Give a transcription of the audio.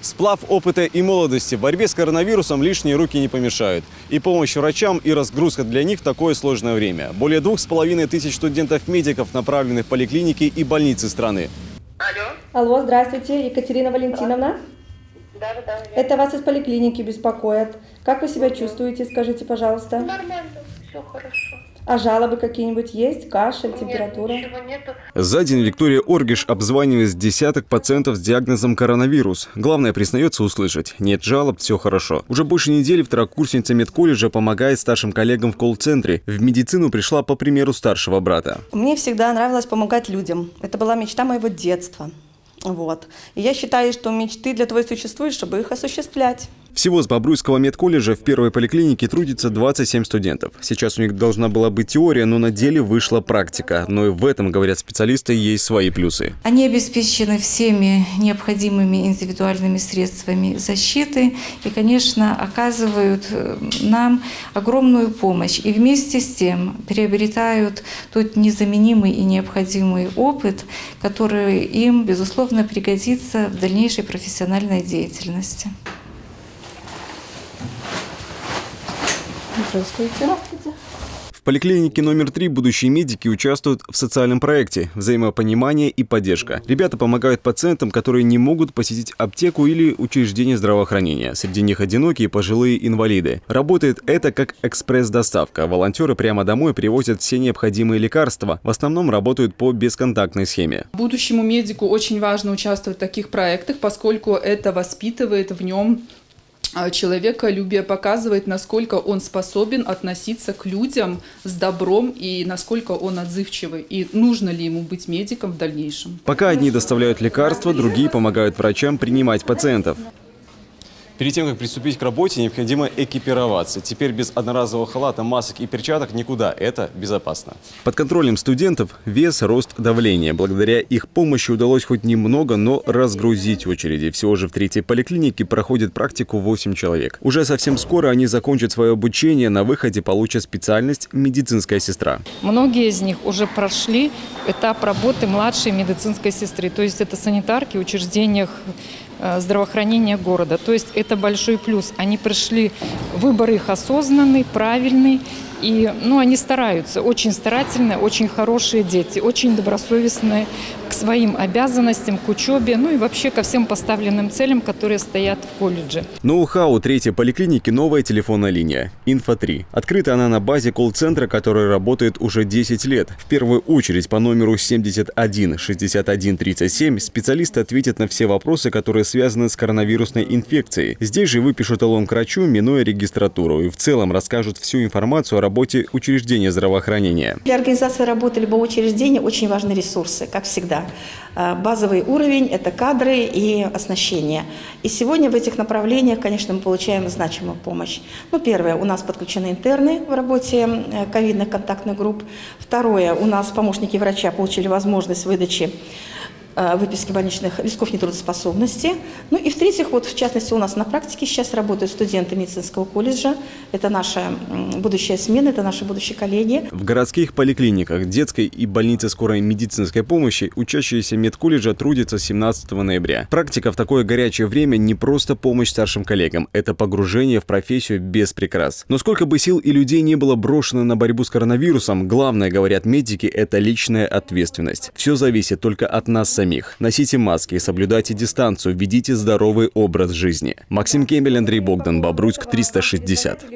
Сплав опыта и молодости. В борьбе с коронавирусом лишние руки не помешают. И помощь врачам, и разгрузка для них в такое сложное время. Более двух с половиной тысяч студентов-медиков направлены в поликлиники и больницы страны. Алло, Алло, здравствуйте, Екатерина Валентиновна. да, да, да. Это вас из поликлиники беспокоят. Как вы себя чувствуете, скажите, пожалуйста? Нормально, все хорошо. А жалобы какие-нибудь есть? Кашель, температура? Нет, ничего нету. За день Виктория Оргиш обзванивает с десяток пациентов с диагнозом коронавирус. Главное, признается услышать. Нет жалоб, все хорошо. Уже больше недели второкурсница медколледжа помогает старшим коллегам в колл-центре. В медицину пришла по примеру старшего брата. Мне всегда нравилось помогать людям. Это была мечта моего детства. Вот. И я считаю, что мечты для того и существуют, чтобы их осуществлять. Всего с Бобруйского медколледжа в первой поликлинике трудится 27 студентов. Сейчас у них должна была быть теория, но на деле вышла практика. Но и в этом, говорят специалисты, есть свои плюсы. Они обеспечены всеми необходимыми индивидуальными средствами защиты и, конечно, оказывают э, нам огромную помощь. И вместе с тем приобретают тот незаменимый и необходимый опыт, который им, безусловно, пригодится в дальнейшей профессиональной деятельности. Здравствуйте. В поликлинике номер три будущие медики участвуют в социальном проекте «Взаимопонимание и поддержка». Ребята помогают пациентам, которые не могут посетить аптеку или учреждение здравоохранения. Среди них одинокие пожилые инвалиды. Работает это как экспресс-доставка. Волонтеры прямо домой привозят все необходимые лекарства. В основном работают по бесконтактной схеме. Будущему медику очень важно участвовать в таких проектах, поскольку это воспитывает в нем человеколюбие, показывает, насколько он способен относиться к людям с добром и насколько он отзывчивый, и нужно ли ему быть медиком в дальнейшем. Пока одни доставляют лекарства, другие помогают врачам принимать пациентов. Перед тем, как приступить к работе, необходимо экипироваться. Теперь без одноразового халата, масок и перчаток никуда. Это безопасно. Под контролем студентов вес, рост, давление. Благодаря их помощи удалось хоть немного, но разгрузить очереди. Всего же в третьей поликлинике проходит практику 8 человек. Уже совсем скоро они закончат свое обучение, на выходе получат специальность медицинская сестра. Многие из них уже прошли этап работы младшей медицинской сестры, то есть это санитарки в учреждениях здравоохранения города. То есть это большой плюс. Они пришли, выбор их осознанный, правильный, и ну, они стараются, очень старательные, очень хорошие дети, очень добросовестные к своим обязанностям, к учебе, ну и вообще ко всем поставленным целям, которые стоят в колледже. Ноу-хау третьей поликлиники – новая телефонная линия «Инфо-3». Открыта она на базе колл-центра, который работает уже 10 лет. В первую очередь по номеру 71 61 37 специалисты ответят на все вопросы, которые связаны с коронавирусной инфекцией. Здесь же выпишут талон к врачу, минуя регистратуру, и в целом расскажут всю информацию о работе учреждения здравоохранения. Для организации работы любого учреждения очень важны ресурсы, как всегда. Э, Базовый уровень – это кадры и оснащение. И сегодня в этих направлениях, конечно, мы получаем значимую помощь. Ну, первое, у нас подключены интерны в работе э, ковидных контактных групп. Второе, у нас помощники врача получили возможность выдачи выписки больничных листков нетрудоспособности. Ну и в-третьих, вот в частности у нас на практике сейчас работают студенты медицинского колледжа. Это наша будущая смена, это наши будущие коллеги. В городских поликлиниках, детской и больнице скорой медицинской помощи учащиеся медколледжа трудятся с 17 ноября. Практика в такое горячее время не просто помощь старшим коллегам, это погружение в профессию без прикрас. Но сколько бы сил и людей не было брошено на борьбу с коронавирусом, главное, говорят медики, это личная ответственность. Все зависит только от нас самих. Носите маски, соблюдайте дистанцию, ведите здоровый образ жизни. Максим Кемель, Андрей Богдан, Бобруйск, 360.